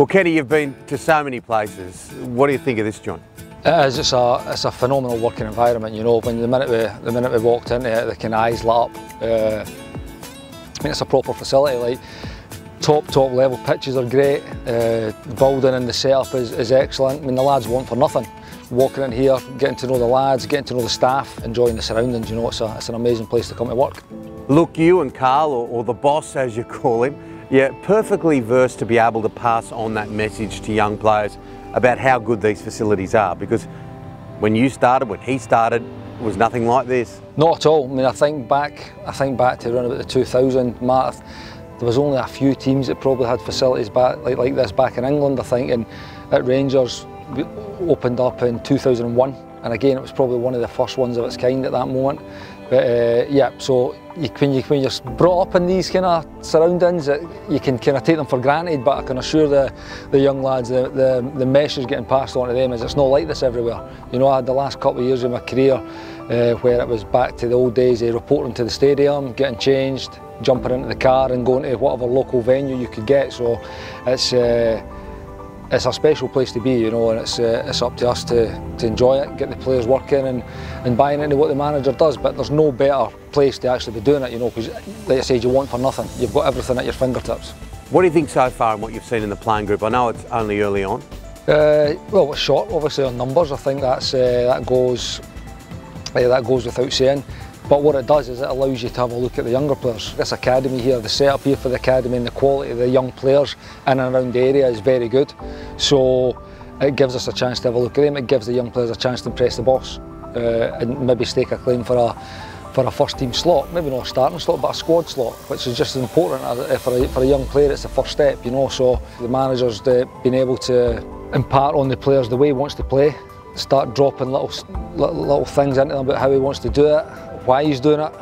Well, Kenny, you've been to so many places. What do you think of this joint? It is. It's a it's a phenomenal working environment. You know, when the minute we the minute we walked into it, the kind of eyes lit up. Uh, I mean, it's a proper facility. Like top top level pitches are great. Uh, the building and the setup is, is excellent. I mean, the lads want for nothing. Walking in here, getting to know the lads, getting to know the staff, enjoying the surroundings. You know, it's a it's an amazing place to come to work. Look, you and Carl, or, or the boss as you call him, yeah, perfectly versed to be able to pass on that message to young players about how good these facilities are. Because when you started, when he started, it was nothing like this. Not at all. I mean, I think back, I think back to around about the 2000 mark. There was only a few teams that probably had facilities back like, like this back in England. I think, and at Rangers, we opened up in 2001, and again, it was probably one of the first ones of its kind at that moment. But uh, yeah, so you, when, you, when you're brought up in these kind of surroundings, it, you can kind of take them for granted. But I can assure the, the young lads, the, the, the message getting passed on to them is it's not like this everywhere. You know, I had the last couple of years of my career uh, where it was back to the old days of reporting to the stadium, getting changed, jumping into the car and going to whatever local venue you could get. So it's. Uh, it's a special place to be, you know, and it's uh, it's up to us to, to enjoy it, get the players working and, and buying into what the manager does. But there's no better place to actually be doing it, you know, because like I said, you want for nothing. You've got everything at your fingertips. What do you think so far and what you've seen in the playing group? I know it's only early on. Uh, well, it's short, obviously, on numbers. I think that's uh, that goes uh, that goes without saying. But what it does is it allows you to have a look at the younger players. This academy here, the setup here for the academy and the quality of the young players in and around the area is very good. So it gives us a chance to have a look at them. It gives the young players a chance to impress the boss uh, and maybe stake a claim for a for a first team slot, maybe not a starting slot, but a squad slot, which is just as important for a, for a young player. It's the first step, you know. So the manager's uh, been able to impart on the players the way he wants to play, start dropping little, little things into them about how he wants to do it, why he's doing it,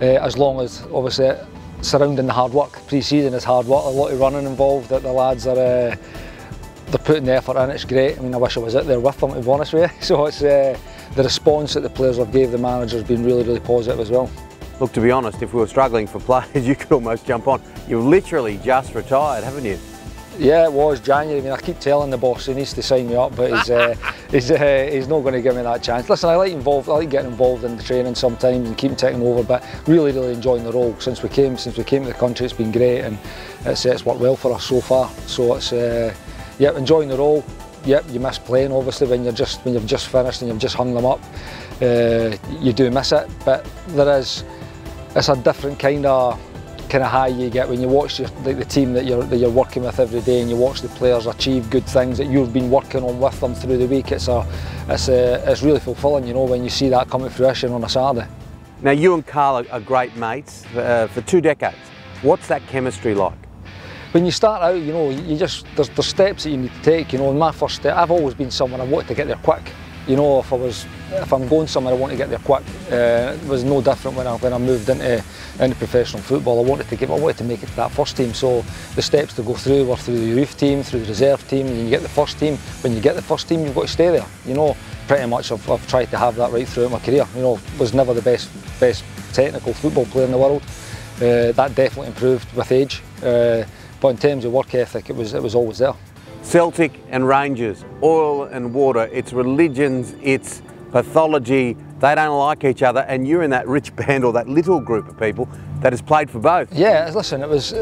uh, as long as obviously surrounding the hard work. Pre-season is hard work, a lot of running involved. That the lads are uh, they're putting the effort in. It's great. I mean, I wish I was out there with them to be honest with you. So it's uh, the response that the players have gave the manager has been really, really positive as well. Look, to be honest, if we were struggling for players, you could almost jump on. You've literally just retired, haven't you? Yeah, it was January. I mean, I keep telling the boss he needs to sign me up, but he's uh, he's, uh, he's not going to give me that chance. Listen, I like involved. I like getting involved in the training sometimes and keeping taking over, but really, really enjoying the role since we came since we came to the country. It's been great and it's, it's worked well for us so far. So it's uh, yeah, enjoying the role. Yep, you miss playing obviously when you're just when you've just finished and you've just hung them up. Uh, you do miss it, but there is it's a different kind of kind of high you get when you watch your, the, the, team that you're, that you're working with every day and you watch the players achieve good things that you've been working on with them through the week. It's a, it's a, it's really fulfilling, you know, when you see that come to fruition on a Saturday. Now you and Carl are, great mates uh, for two decades. What's that chemistry like? When you start out, you know, you just there's, there's steps that you need to take. You know, in my first step, I've always been someone I wanted to get there quick. You know, if I was if I'm going somewhere, I want to get there quick. Uh, it was no different when I when I moved into into professional football. I wanted to get I wanted to make it to that first team. So the steps to go through were through the youth team, through the reserve team, and you get the first team. When you get the first team, you've got to stay there. You know, pretty much I've, I've tried to have that right throughout my career. You know, was never the best best technical football player in the world. Uh, that definitely improved with age. Uh, but in terms of work ethic, it was it was always there. Celtic and Rangers, oil and water, it's religions, it's pathology, they don't like each other, and you're in that rich band or that little group of people that has played for both. Yeah, listen, it was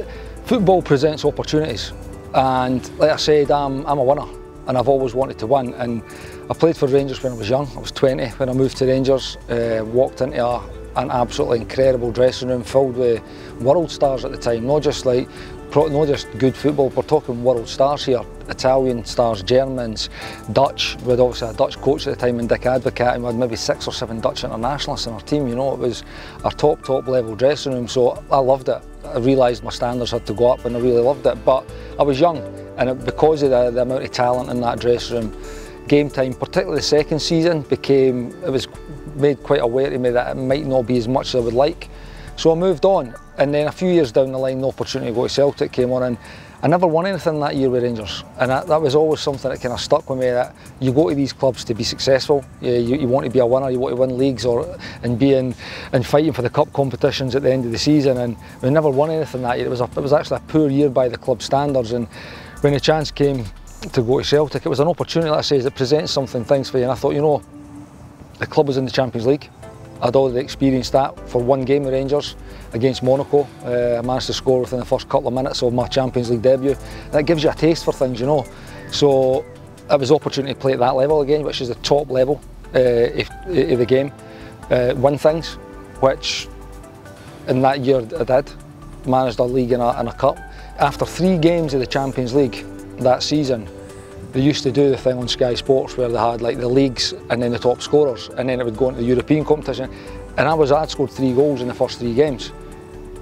football presents opportunities, and like I said, I'm, I'm a winner, and I've always wanted to win. And I played for Rangers when I was young. I was 20 when I moved to Rangers. Uh, walked into a, an absolutely incredible dressing room filled with world stars at the time, not just like not just good football, we're talking world stars here. Italian stars, Germans, Dutch. We had obviously a Dutch coach at the time in Dick Advocaat and we had maybe six or seven Dutch internationalists in our team, you know, it was our top, top level dressing room, so I loved it. I realised my standards had to go up and I really loved it, but I was young and it, because of the, the amount of talent in that dressing room, game time, particularly the second season, became, it was made quite aware to me that it might not be as much as I would like. So I moved on, and then a few years down the line, the opportunity to go to Celtic came on, and I never won anything that year with Rangers, and that, that was always something that kind of stuck with me. That you go to these clubs to be successful, you, you, you want to be a winner, you want to win leagues, or and be in and fighting for the cup competitions at the end of the season. And we never won anything that year. It was a, it was actually a poor year by the club standards, and when the chance came to go to Celtic, it was an opportunity, like I say, that presents something, things for you. And I thought, you know, the club was in the Champions League. I'd already experienced that for one game with Rangers against Monaco. Uh, I managed to score within the first couple of minutes of my Champions League debut. That gives you a taste for things, you know. So it was opportunity to play at that level again, which is the top level uh, of the game. Uh, win things, which in that year I did. Managed a league and a, and a cup. After three games of the Champions League that season, they used to do the thing on Sky Sports where they had like the leagues and then the top scorers, and then it would go into the European competition. And I was I'd scored three goals in the first three games,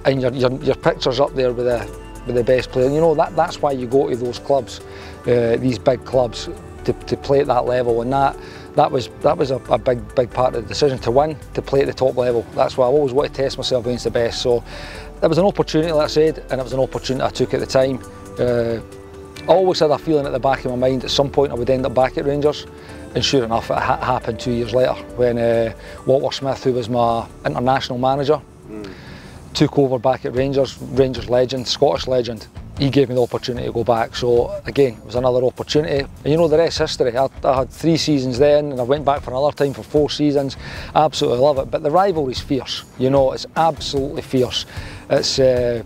and your your, your picture's up there with the with the best player. You know that that's why you go to those clubs, uh, these big clubs, to, to play at that level, and that that was that was a, a, big big part of the decision to win, to play at the top level. That's why I always wanted to test myself against the best. So it was an opportunity, like I said, and it was an opportunity I took at the time. Uh, I always had a feeling at the back of my mind at some point I would end up back at Rangers. And sure enough, it ha happened two years later when uh, Walter Smith, who was my international manager, mm. Took over back at Rangers, Rangers legend, Scottish legend. He gave me the opportunity to go back. So again, it was another opportunity. And you know the rest history. I, I had three seasons then and I went back for another time for four seasons. Absolutely love it. But the rivalry's fierce. You know, it's absolutely fierce. It's uh,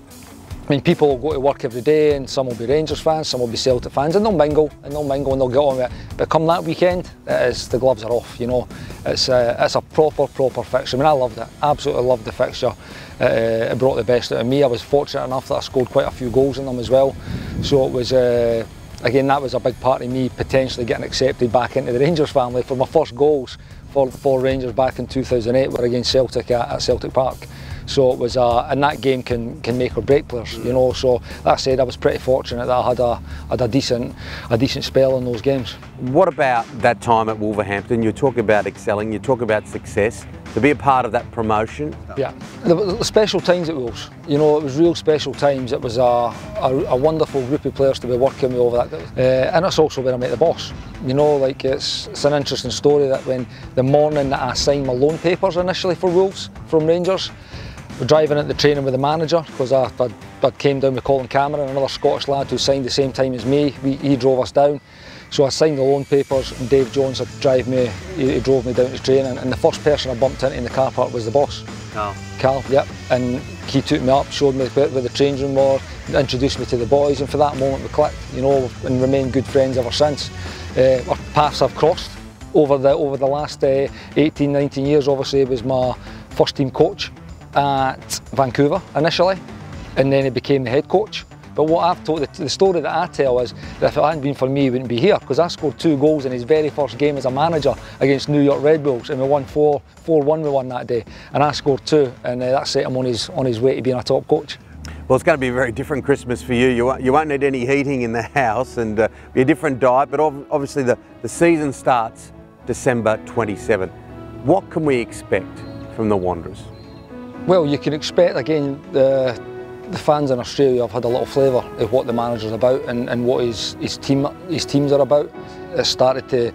I mean, people will go to work every day and some will be Rangers fans, some will be Celtic fans, and they'll mingle, and they'll mingle and they'll get on with it. But come that weekend, it is, the gloves are off, you know. It's it's a proper, proper fixture. I mean, I loved it, absolutely loved the fixture. Uh, it brought the best out of me. I was fortunate enough that I scored quite a few goals in them as well. So it was, uh, again, that was a big part of me potentially getting accepted back into the Rangers family. For my first goals for, for Rangers back in 2008 were against Celtic at, at Celtic Park. So it was, a, and that game can can make or break players, you know. So that said, I was pretty fortunate that I had a had a decent a decent spell in those games. What about that time at Wolverhampton? You talk about excelling, you talk about success. To be a part of that promotion. Yeah, the, special times at Wolves. You know, it was real special times. It was a, a, a wonderful group of players to be working with over that. Uh, and it's also where I met the boss. You know, like it's, it's an interesting story that when the morning that I signed my loan papers initially for Wolves from Rangers, we're driving at the training with the manager because I, I, I, came down with Colin Cameron, another Scottish lad who signed the same time as me. We, he drove us down. So I signed the loan papers and Dave Jones had drive me, he, he drove me down to training and the first person I bumped into in the car park was the boss. Carl. Carl, yep. And he took me up, showed me where, where the change room was, introduced me to the boys and for that moment we clicked, you know, and remained good friends ever since. Uh, our paths have crossed over the over the last uh, 18, 19 years. Obviously, he was my first team coach at Vancouver initially, and then he became the head coach. But what I've told, the, the story that I tell is that if it hadn't been for me, he wouldn't be here because I scored two goals in his very first game as a manager against New York Red Bulls, and we won 4 4 1 we won that day. And I scored two, and uh, that set him on his, on his way to being a top coach. Well, it's going to be a very different Christmas for you. You won't, you won't need any heating in the house and uh, be a different diet, but obviously the, the season starts December 27. What can we expect from the Wanderers? Well, you can expect again the the fans in Australia have had a little flavour of what the manager's about and, and what his his team his teams are about. It started to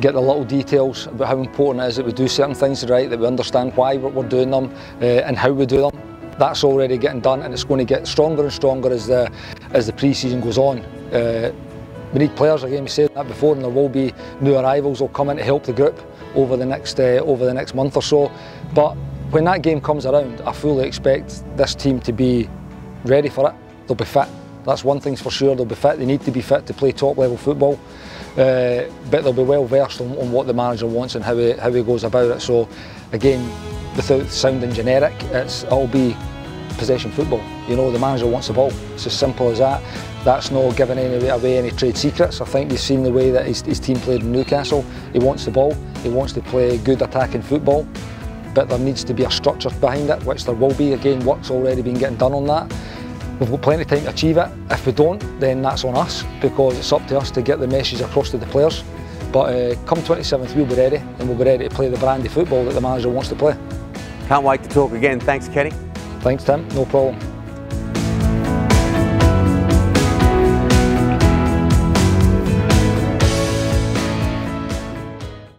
get the little details about how important it is that we do certain things right, that we understand why we're doing them uh, and how we do them. That's already getting done and it's going to get stronger and stronger as the as the pre-season goes on. Uh, we need players again. We said that before, and there will be new arrivals will come in to help the group over the next uh, over the next month or so. But when that game comes around, I fully expect this team to be ready for it. They'll be fit. That's one thing's for sure. They'll be fit. They need to be fit to play top level football. Uh, but they'll be well versed on, on, what the manager wants and how he, how he goes about it. So, again, without sounding generic, it's it'll be possession football. You know, the manager wants the ball. It's as simple as that. That's not giving any, away any trade secrets. I think you've seen the way that his, his team played in Newcastle. He wants the ball. He wants to play good attacking football but there needs to be a structure behind it, which there will be. Again, work's already been getting done on that. We've got plenty of time to achieve it. If we don't, then that's on us, because it's up to us to get the message across to the players. But uh, come 27th, we'll be ready, and we'll be ready to play the brandy football that the manager wants to play. Can't wait to talk again. Thanks, Kenny. Thanks, Tim. No problem.